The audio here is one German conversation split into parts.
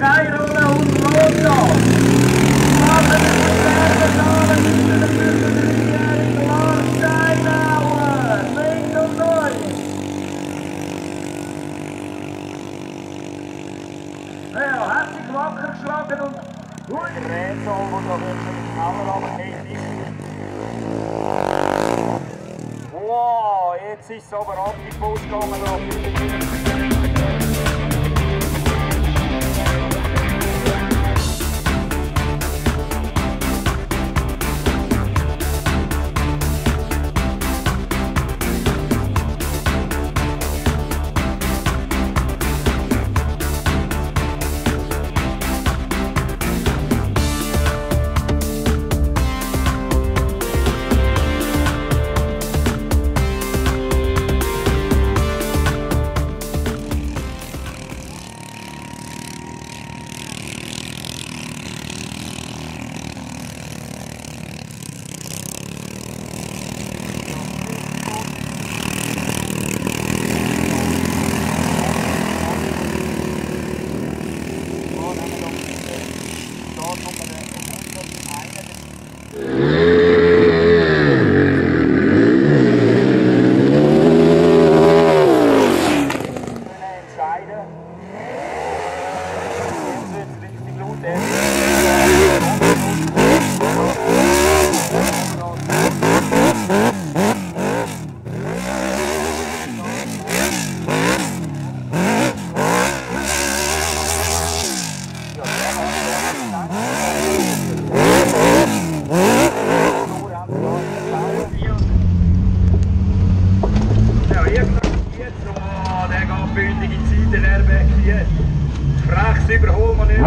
Cairo. endgültige Zeit der Airbag 4. Frechs Überholmanöver.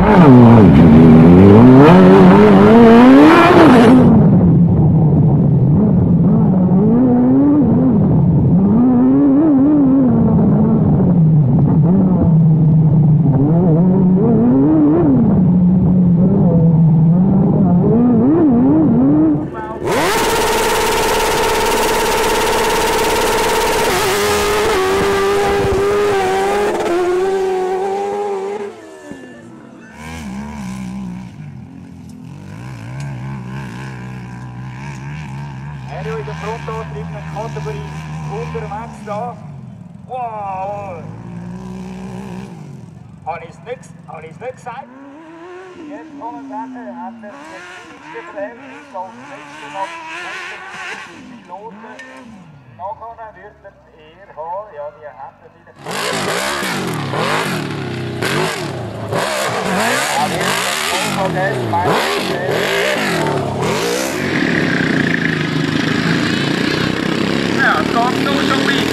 Okay, bye. Ja, kom nu, Sophie.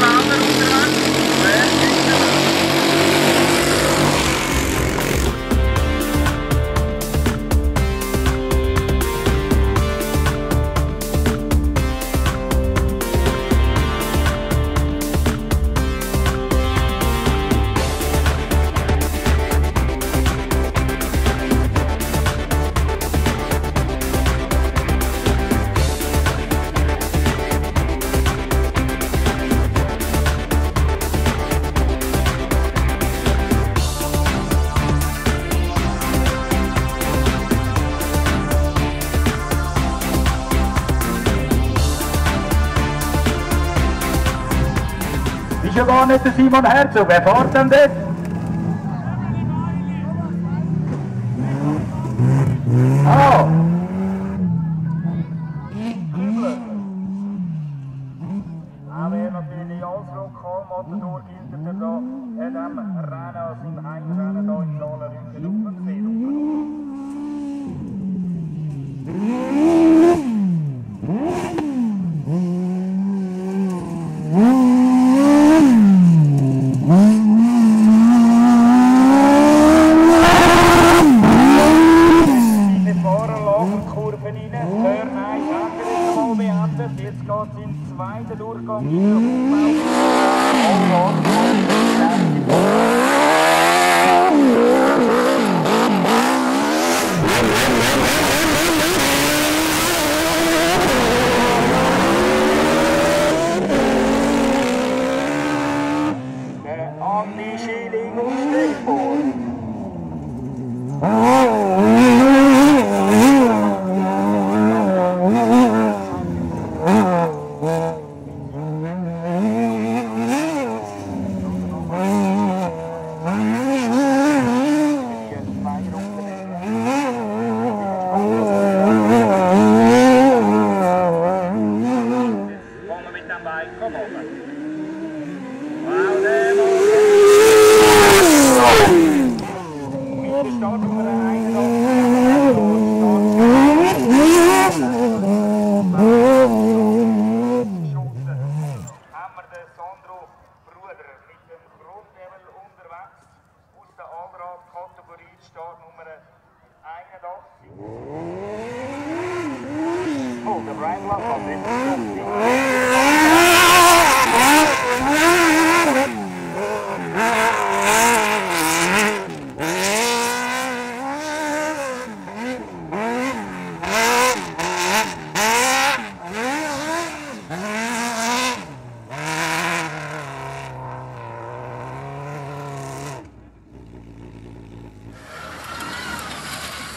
Later, Rotterdam. Kilometer Simon Herzog, er fährt denn das?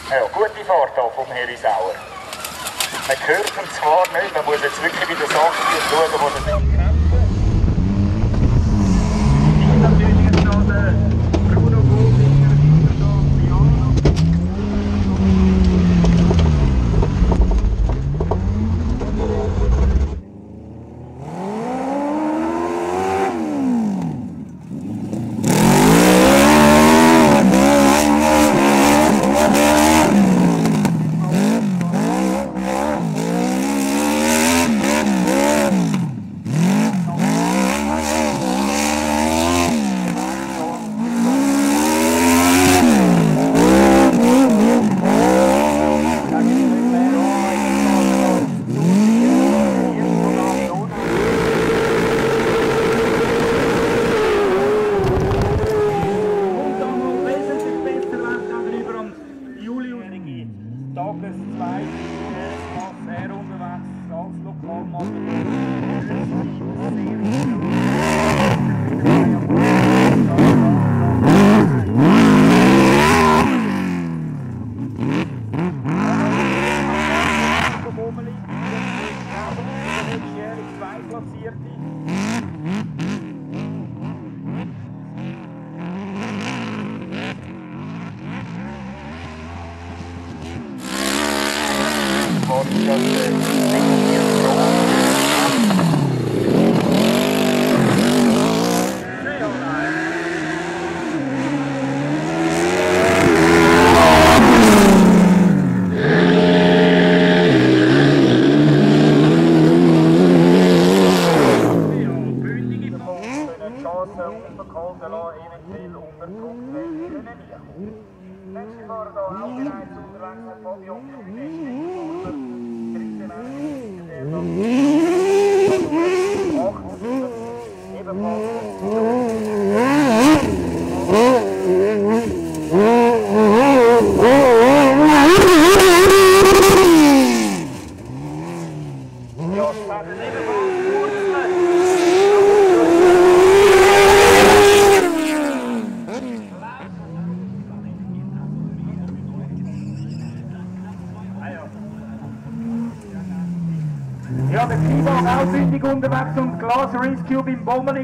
Ja, gute Fahrt hier vom Heri Sauer. Man hört ihn zwar nicht, man muss jetzt wirklich wieder der schauen, wo er ist. Tages 2 Tageszweite Klasse R unterwegs, als Lokalmaterial, Serie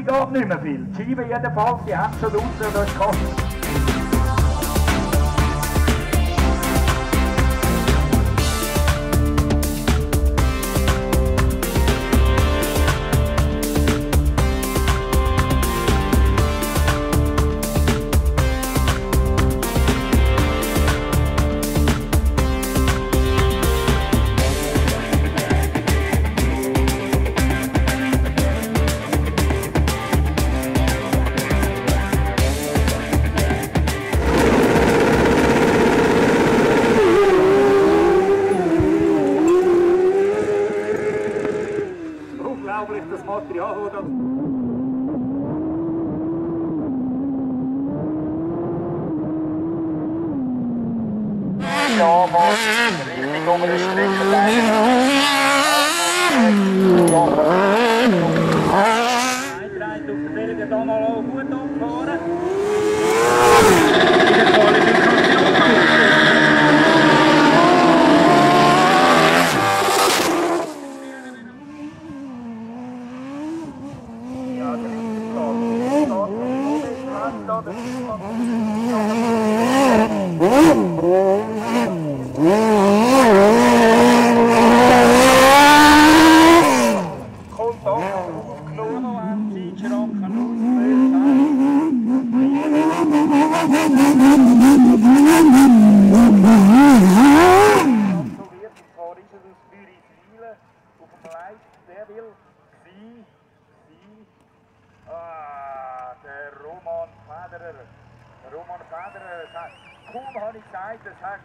geht nicht mehr viel. Die Scheibe jedenfalls, die haben schon raus und das kannst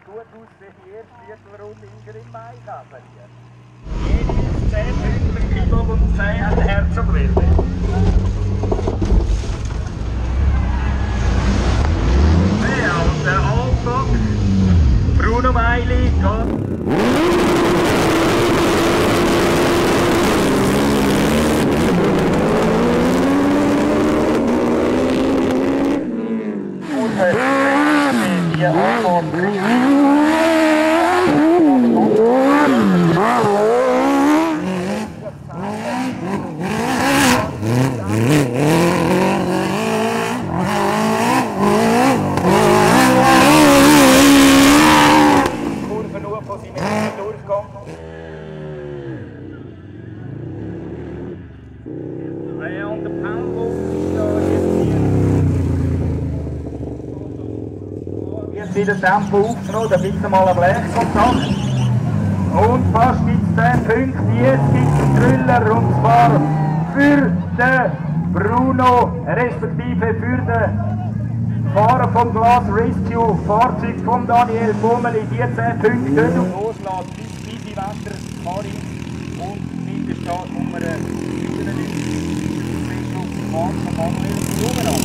dua dua Jetzt wieder Tempo aufgenommen, dann bitte mal einen Blechkontakt. Und fast gibt es 10 Punkte, jetzt gibt es einen Thriller und zwar für den Bruno, respektive für den Fahrer vom Glass Rescue, Fahrzeug von Daniel Bummeli, die 10 Punkte. Karin und Minderstaat Nummer 97, Bischof Marco Manuel Blumenau.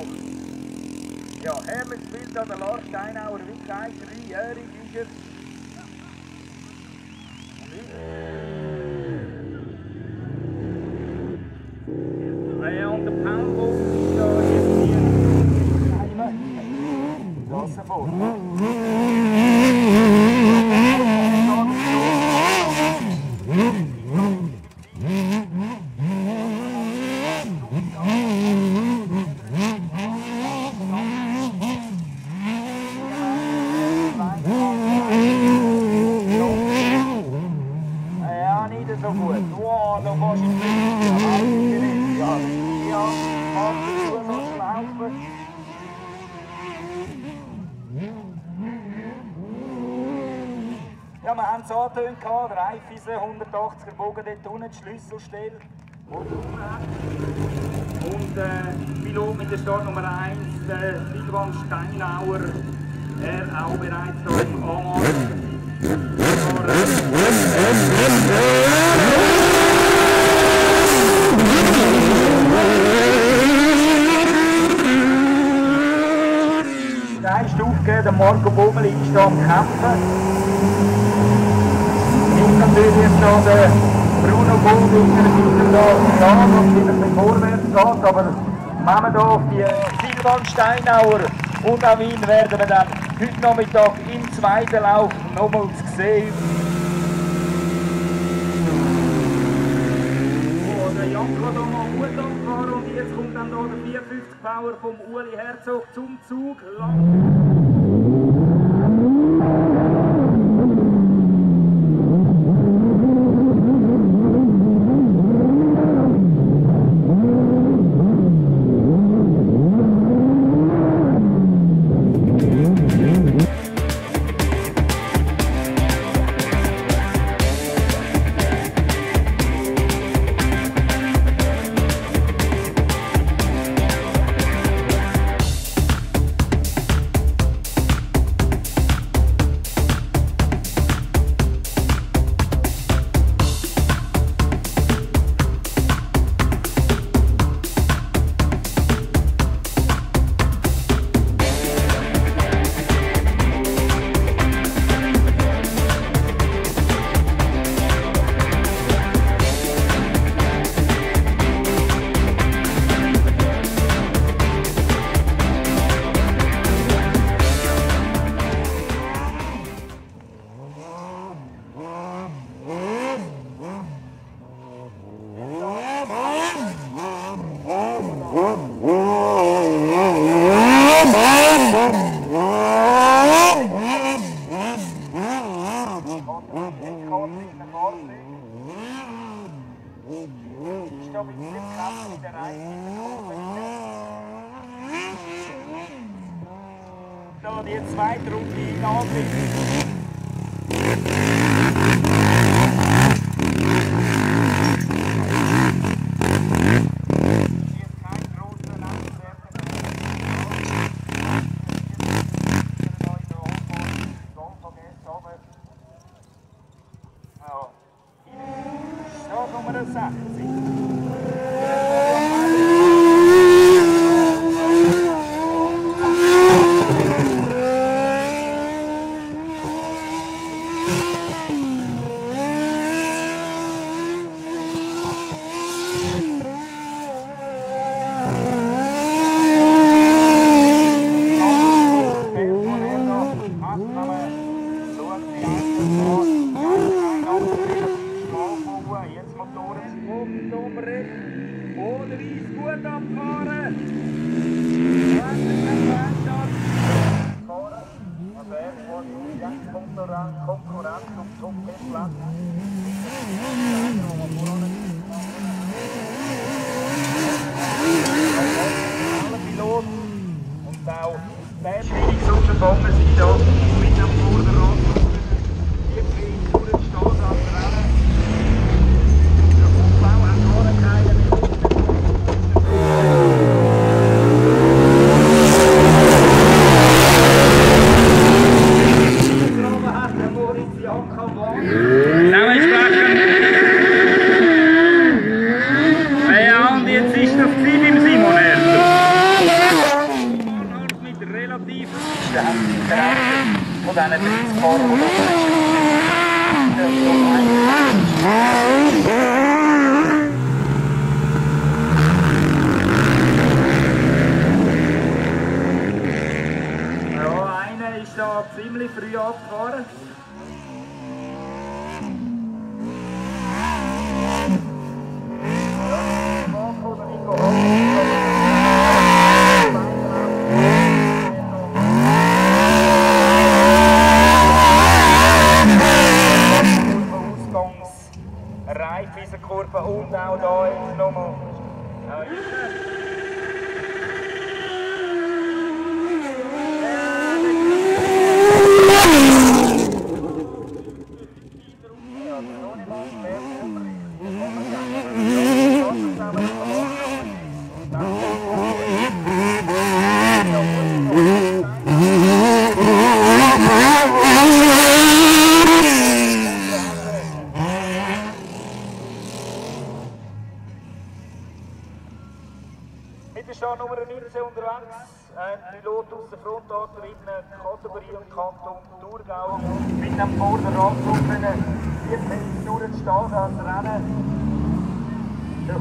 Ähnlich kann er doch. Ja, herrlich spielt da der Lars Steinauer, wie gesagt, dreijährig ist er. Ja, und der Poundball ist da jetzt hier. Einmal. Lassen vor. Ja, nicht so gut. Wow, da kannst du nicht. Ja, ja, mach dazu noch laufen. Ja, wir haben es angetönt, ein 180er Bogen dort unten, die Schlüsselstelle. Und äh, Pilot mit der Start Nummer 1, der Silvan Steinauer, er auch bereits hier im Anmarsch. Der Marco Bummel ist am Kämpfen. Natürlich noch der Bruno Boldinger, der da dran und ein bisschen vorwärts geht, aber auf die Silvan Steinauer und auch ihn werden wir dann heute Nachmittag im zweiten Lauf nochmals sehen. Oh, der Janko da mal gut abgefahren und jetzt kommt dann da der 54 Bauer vom Uli Herzog zum Zug. Lang Da die zweite Runde Angriff... Kopf voran zum Zug entlang.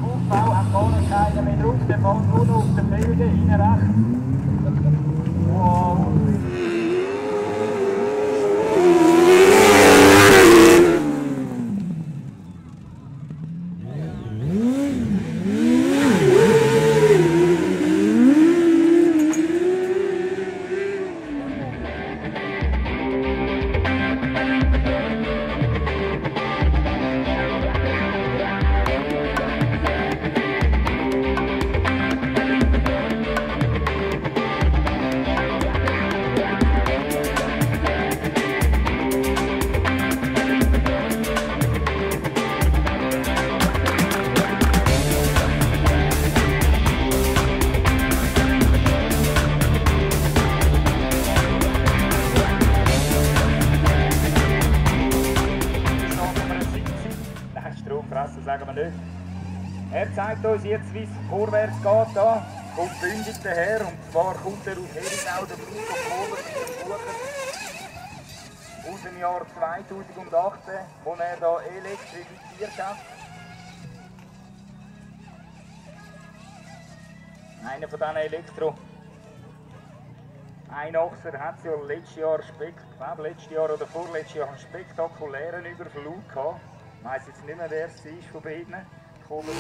Aufbau mehr drauf, der fällt nur noch auf den Felgen, hinten rechts. Wow. Kommt bündig daher. Und zwar kommt er aus Herinau, der Bruno Kohler mit dem Bucher. Aus dem Jahr 2018, wo er da elektrifiziert hat. Einer von diesen Elektro. Ein Ochser hat ja letztes Jahr, glaube letztes Jahr oder vorletztes Jahr einen spektakulären Überflug gehabt. Ich weiss jetzt nicht mehr, wer es ist von beiden. Kohler.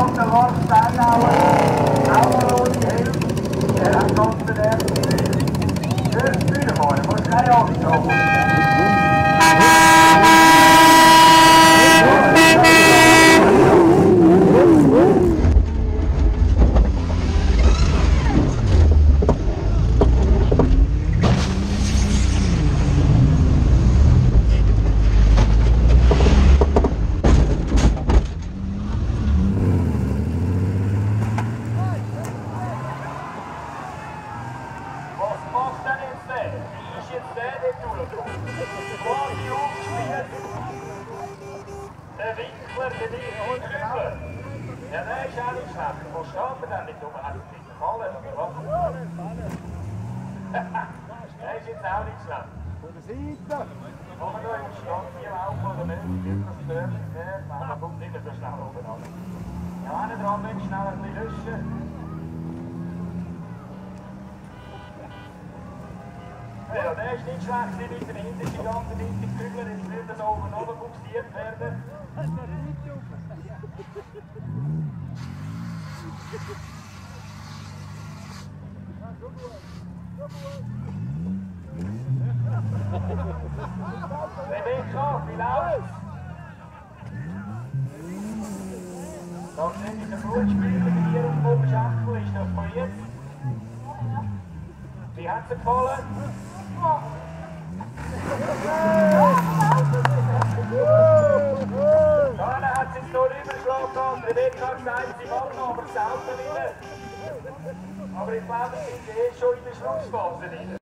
ook de worst stijl houden. Hou er hele. En dan komt de derde. De nu de morgen, ook zo. Romek, sneller naar Russen. Ja, der ist nicht schlecht, die in der Hintergiganten, mit dem Kübler, jetzt wird das oben oben buxiert werden. Rebecca, wie läuft's? Dann sind der Blutspieler mit ihr und Bob Schachtel. Ist das von jetzt? Wie hat sie gefallen? Dann hat sie es noch rübergeschlagen. Rebecca hat gesagt, sie machen aber selten wieder. Aber ich glaube, sie sind eh schon in der Schlussphase wieder.